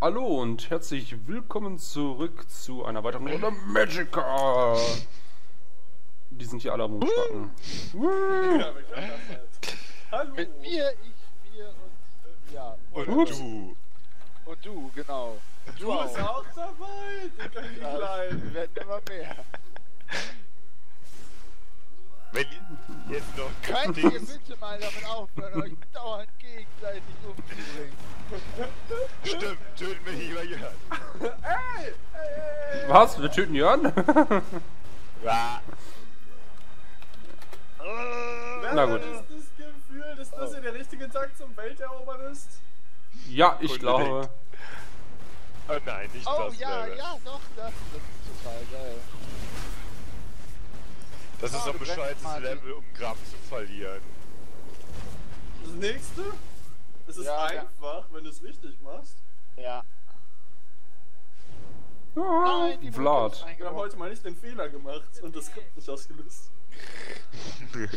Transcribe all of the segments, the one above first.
Hallo und herzlich willkommen zurück zu einer weiteren Runde Magica. Die sind hier alle am Umschwacken. Ja, wir. Hallo. Mit mir, ich, mir und äh, ja. Und Ups. du. Und du, genau. Und Du bist auch dabei, Dicker die Ja, Kleinen. wir werden immer mehr. Wenn ihr jetzt noch Könnt ihr bitte mal damit aufhören, euch dauernd gegenseitig umzubringen? Stimmt, töten wir lieber Jörn. Ey, ey, ey. Was? Wir töten Jörn? Ja. Na gut. das, das Gefühl, dass das hier der richtige Tag zum Welterobern ist? ja, ich Unbedingt. glaube. Oh nein, nicht Oh das ja, Level. ja, doch, das, das ist total geil. Das ist Oh, doch ein Martin. Level, um Gramm zu verlieren. Das nächste? Es ist Ja, ja. einfach, wenn du es richtig machst. Ja. Nein, die Vlad. Wir haben heute mal nicht den Fehler gemacht und das Skript nicht ausgelöst.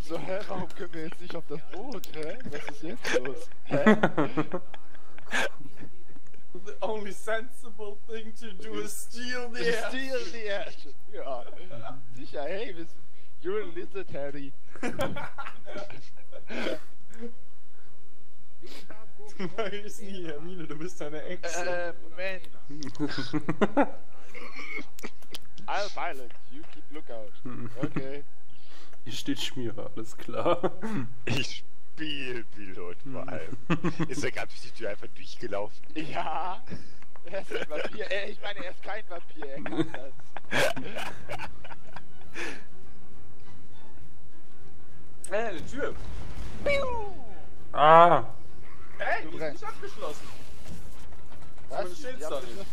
So, hä, warum können wir jetzt nicht auf das Boot, hä? Was ist jetzt los? Hä? The only sensible thing to do is steal the air. Steal the air. Ja, sicher, hey, wir sind, you're a lizard, Harry. Nein, ist nie, Hermine, du bist eine Echse. Äh, Moment. I'll pilot, you keep lookout. Okay. Hier steht Schmierer, alles klar. Ich spiel Pilot vor allem. Ist er gerade durch die Tür einfach durchgelaufen? Ja. Er ist ein Vampir. Äh, ich meine, er ist kein Vampir, er kann das. Äh, die Tür. Ah, Ey, Du die ist nicht abgeschlossen. Was? Aber steht's Ja, da nicht.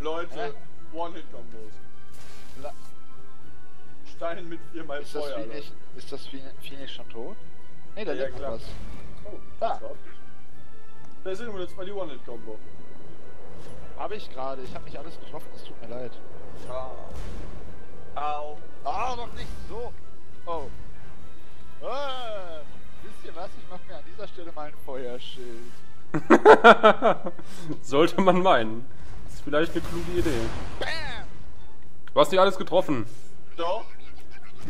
Leute, Hä? One-Hit-Kombos. Stein mit viermal Ist das Feuer. Phoenix, ist das Phoenix schon tot? Nee, da Ja, liegt noch klar. was. Oh, Da. das Da sind wir jetzt mal die One-Hit-Kombo. Habe ich gerade. Ich habe nicht alles getroffen, es tut mir leid. Ah. Au. Ah, doch nicht so. Oh. Ah, wisst ihr was? Ich mache mir an dieser Stelle mal ein Feuerschild. sollte man meinen. Das ist vielleicht eine kluge Idee. Bam! Du hast nicht alles getroffen. Doch,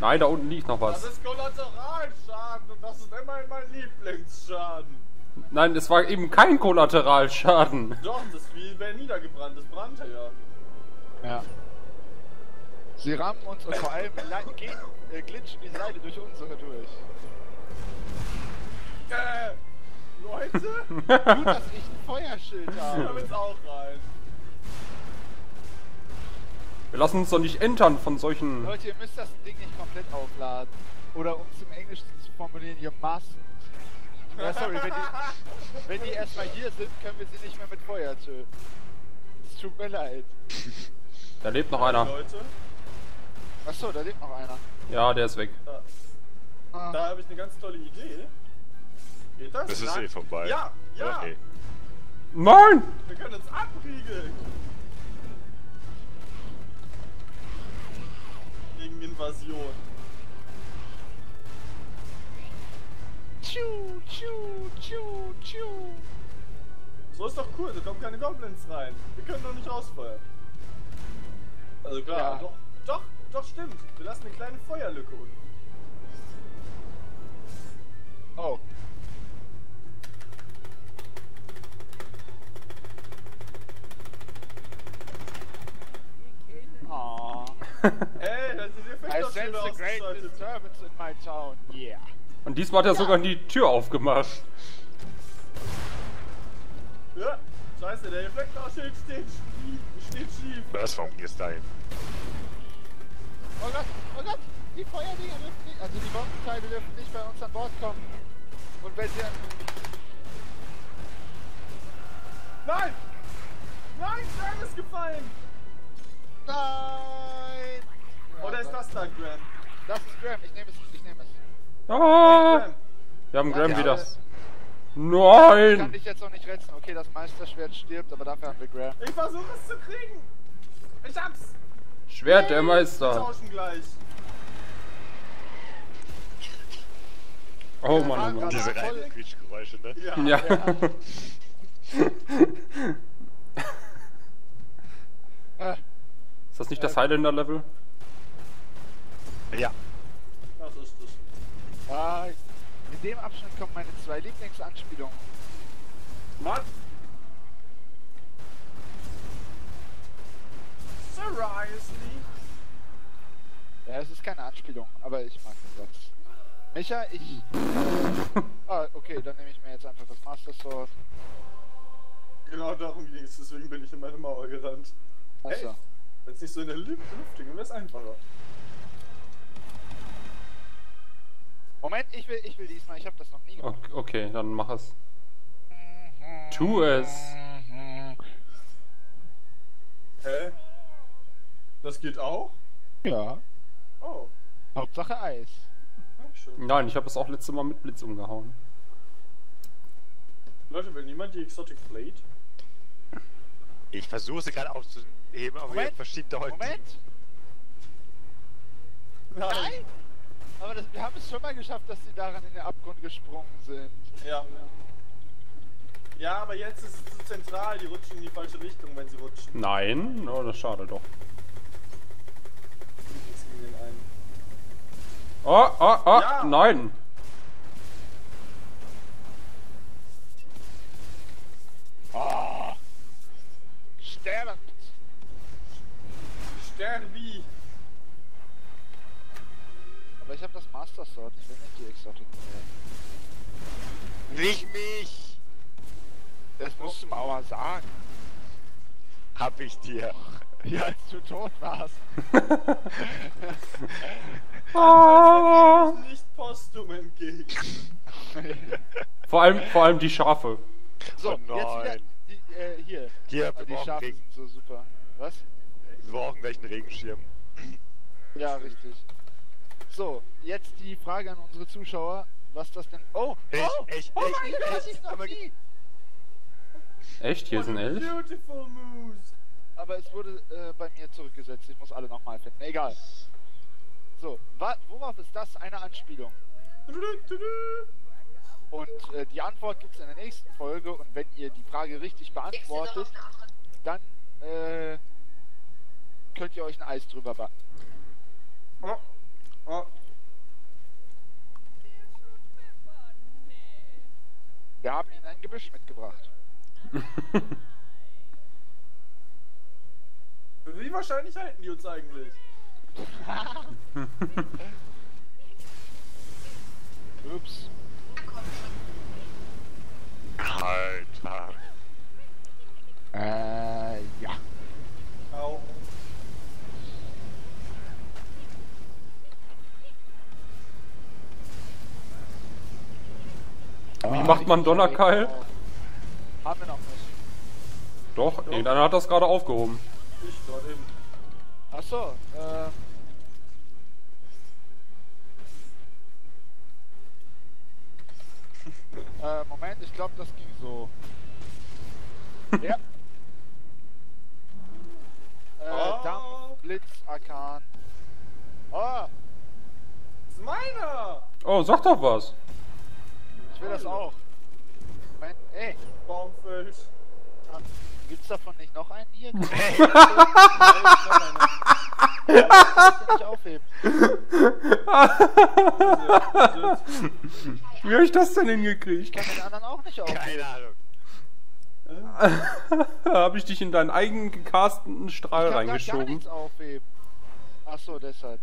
Nein, da unten liegt noch das was. ist Kollateralschaden und das ist immerhin mein Lieblingsschaden. Nein, es war eben kein Kollateralschaden. Doch, das ist wie wenn niedergebrannt, das brannte ja. Ja. Sie rammen uns und vor allem äh, glitschen die Seile durch unsere durch. Äh, Leute, Gut, dass ich ein Feuerschild wir habe. haben jetzt auch rein. Wir lassen uns doch nicht entern von solchen. Leute, ihr müsst das Ding nicht komplett aufladen. Oder um es im Englischen zu formulieren, ihr must. Ja, sorry, wenn die, wenn die erstmal hier sind, können wir sie nicht mehr mit Feuer töten. Es tut mir leid. Da lebt noch einer. Leute, Achso, da lebt noch einer. Ja, der ist weg. da, Ah. da habe ich eine ganz tolle Idee. Geht das? Das ist eh vorbei. Ja, ja. Okay. Nein! Wir können uns abriegeln. Gegen Invasion. Tschu, tschu, tschu, tschu. So ist doch cool, da kommen keine Goblins rein. Wir können doch nicht rausfeuern. Also klar, Ja. doch, doch, doch stimmt. Wir lassen eine kleine Feuerlücke unten. Oh. I sense Effektaufsteller a great ausgeschaltet. disturbance in my town. Yeah. Und diesmal hat er sogar die Tür aufgemacht. Ja, scheiße, der Reflektorschild steht schief. Steht schief. Was warum gehst du dahin? Oh Gott, oh Gott, die Feuerdinger dürfen nicht, also die Bombenteile dürfen nicht bei uns an Bord kommen. Und wenn sie an... Nein! Nein, Graham ist gefallen! Nein! Ja, Oder ist das da Graham? Das ist Graham, ich nehme es, ich nehme es. Ah! Wir haben Graham Ja, wieder. aber- Ich kann Nein! dich jetzt noch nicht retten. Okay, das Meisterschwert stirbt, aber dafür haben wir Graham. ich versuche es zu kriegen! Ich hab's! Schwert der Wir Meister. tauschen gleich. Oh Mann, oh Mann. Diese reinen Quietschgeräusche, ne? Ja. Ja. Äh, Ist das nicht das Highlander-Level? Ja. Das ist es. ah, in dem Abschnitt kommen meine zwei Lieblingsanspielungen. Mann! Seriously? Ja, es ist keine Anspielung, aber ich mag den Satz. Micha, ich. ah, okay, dann nehme ich mir jetzt einfach das Master Sword. Genau darum ging es, deswegen bin ich in meine Mauer gerannt. Achso. Hey. Wenn es nicht so in der ginge, wäre es einfacher. Moment, ich will, ich will diesmal, ich habe das noch nie gemacht. Okay, okay, dann mach es. Tu es. Hä? Das geht auch? Ja. Oh, Hauptsache Eis. Dankeschön. Nein, ich habe es auch letzte Mal mit Blitz umgehauen. Leute, will niemand die Exotic Blade? Ich versuche sie gerade aufzuheben, aber Moment. ihr verschiebt da heute. Moment! Nein! Aber das, wir haben es schon mal geschafft, dass sie daran in den Abgrund gesprungen sind. Ja. Ja, aber jetzt ist es zu zentral, die rutschen in die falsche Richtung, wenn sie rutschen. Nein, oh, das schade doch. Oh, oh, oh, Ja. nein. Oh. Sterben! Sterbi! Aber ich habe das Master Sword, ich will nicht die Exotic mehr. Nicht mich! Das musst du mir aber sagen. Hab ich dir. Ja, als du tot warst. Ah. Nicht postum entgegen. Vor allem, vor allem die Schafe. So, Oh jetzt wieder nein. die, äh, hier. Hier, wir die Schafe Regen. sind so super. Was? wir brauchen gleich einen Regenschirm. Ja, richtig. So, jetzt die Frage an unsere Zuschauer, was das denn... Oh! Ich, oh! ich, oh ich, mein ich, Gott, ich, ist noch nie! Echt? Hier sind elf? Beautiful moves. Aber es wurde äh, bei mir zurückgesetzt. Ich muss alle nochmal finden. Egal. So, wa worauf ist das eine Anspielung? Und äh, die Antwort gibt es in der nächsten Folge. Und wenn ihr die Frage richtig beantwortet, dann äh, könnt ihr euch ein Eis drüber backen. Oh. Oh. Wir haben ihnen ein Gebüsch mitgebracht. Wie wahrscheinlich halten die uns eigentlich? Ups. Macht man Donnerkeil? Haben wir noch nicht. Doch, irgendeiner hat das gerade aufgehoben. Ich dort eben. Achso, äh. äh, Moment, ich glaube, das ging so. ja. Äh, Oh. Dampf, Blitz, Arkan. Oh, Das ist meiner! Oh, sag doch was. Ich will das auch. Moment, ey, Baumfeld. gibt's davon nicht noch einen hier? Kann Hey, ich den nicht aufheben? Wie habe ich das denn Ich hingekriegt? kann den anderen auch nicht aufheben. keine Ahnung. habe ich dich in deinen eigenen gecasteten Strahl Ich kann da gar reingeschoben. nichts aufheben. Achso, deshalb.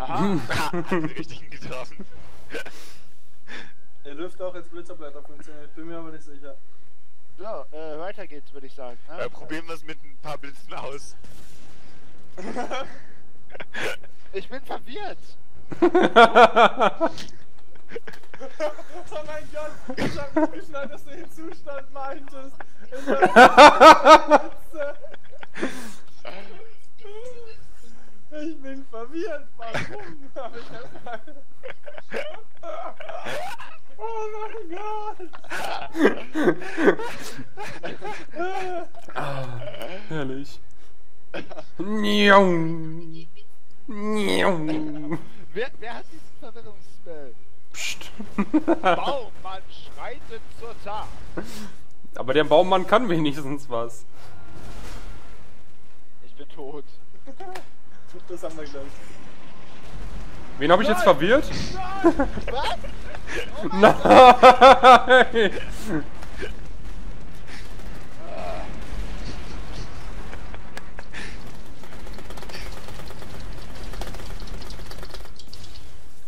Haha. Hat den richtigen getroffen. Er dürfte auch als Blitzerblätter funktionieren, ich bin mir aber nicht sicher. So, äh, weiter geht's, würde ich sagen. Ne? Äh, probieren wir es mit ein paar Blitzen aus. Ich bin verwirrt. Oh mein Gott, ich hab nicht geschnallt, dass du den Zustand meintest. In der Blitze. Ich bin verwirrt, warum? Hab ich erst Oh mein Gott! Ah, herrlich. Niau. Niau. Wer, wer hat diesen Verwirrungsspell. Psst. Baummann schreitet zur Tat. Aber der Baummann kann wenigstens was. Ich bin tot. Das haben wir gleich. Wen habe ich jetzt verwirrt? Was? Nein!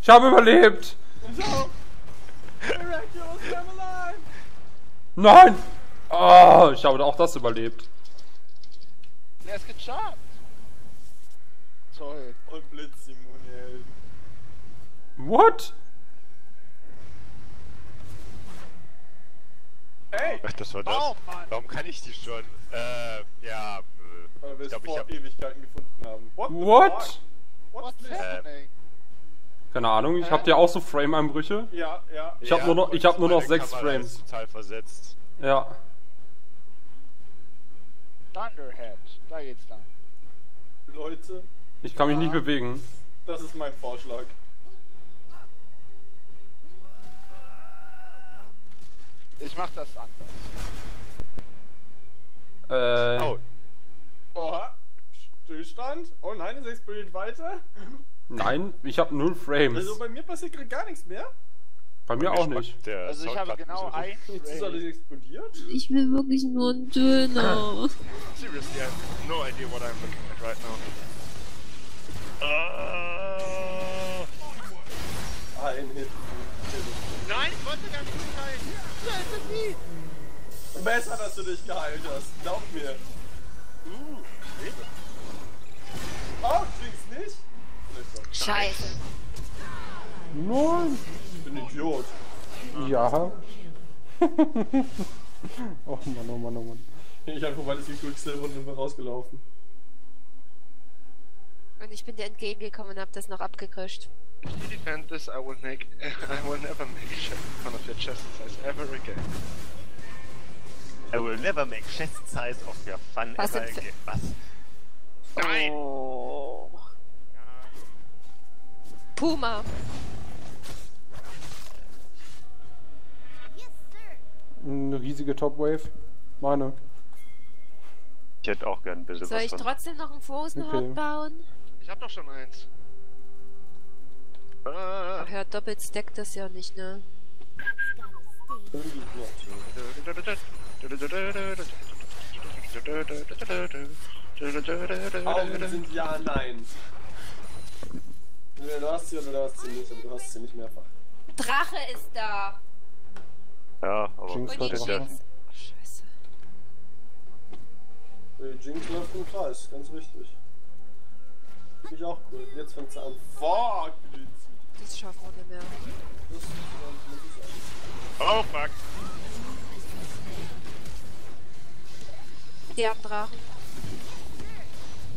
Ich habe überlebt! Ich auch. Nein! Oh, ich habe auch das überlebt. Er ist gecharmt. Toll. Und Blitzimmuniel. What? Hey! Ach, das war das. Baummann. Warum kann ich die schon? Äh, ja. Weil wir Ich es vor hab- Ewigkeiten gefunden haben. What? the What? fuck? What's What's happening? Keine Ahnung, ich hab dir auch so Frame-Einbrüche. Ja, ja. Ich hab nur noch- ich hab nur noch sechs Kamera Frames. Ist total versetzt. Ja. Thunderhead. Da geht's lang. Leute, Ich kann mich nicht bewegen. das ist mein Vorschlag. Ich mach das anders. Äh. Oh, Oha. Stillstand. Oh nein, es explodiert weiter. Nein, ich habe null Frames. Also bei mir passiert gerade gar nichts mehr. Bei mir auch nicht. Der Also ich habe genau ein Jetzt ist alles Frame. explodiert. Ich will wirklich nur einen Döner. Seriously, I have no idea what I'm looking at right now. Uh, Ein Hit. Nein, ich wollte gar nicht teilen. Nein, nie. Besser, dass du dich geheilt hast. Glaub mir. Uh, Oh, klingt's nicht? Scheiße. Nein. Ich bin Idiot. Ja. oh Mann, oh Mann, oh Mann. Ich einfach mal die Quicksilver und bin rausgelaufen. Und ich bin dir entgegengekommen und hab das noch abgekrischt. If you defend this, I will make I will never make fun of your chest size ever again. I will never make chest size of your fun Was ever again. Was? Nein! Oh. Puma. Eine riesige Topwave. Meine. Ich hätte auch gern ein bisschen Soll was ich von. trotzdem noch einen Frozen Okay. Hot bauen? Ich hab doch schon eins. Ah. Ach ja, doppelt stackt das ja nicht, ne? Augen sind ja, nein. Entweder du hast sie oder du hast sie nicht, aber du hast sie nicht mehrfach. Drache ist da. Ja, aber Jinx Und die ja, Jinx. Ach, scheiße. Äh, Jinx läuft im Kreis, ganz richtig. Finde ich auch cool. Jetzt fängt sie an. Fuck! Das schaffen wir nicht mehr. Oh fuck! Die haben Drachen.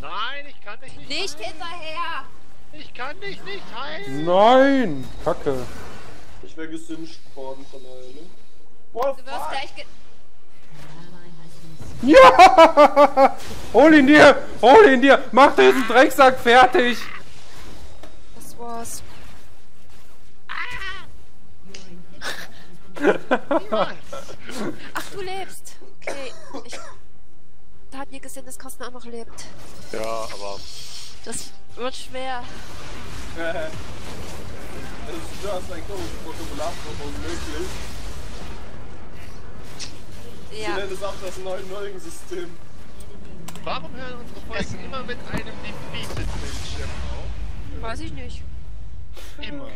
Nein, ich kann dich nicht. Nicht heilen. hinterher! Ich kann dich nicht heilen. Nein! Kacke. ich wäre gesinged worden von daher, ne? What Du wirst gleich ge Ja! Hol ihn dir! Hol ihn dir! Mach diesen Drecksack fertig! Das war's. Ach, du lebst. Okay, ich... Da hat nie gesehen, dass Carsten auch noch lebt. Ja, aber Das wird schwer. also, du hast ein komisches Vokabular für unmöglich. Sie Ja. nennen es auch das 9-9-System. Warum hören unsere Folgen immer mit einem Defeated-Bildschirm auf? Weiß ich nicht. Immer.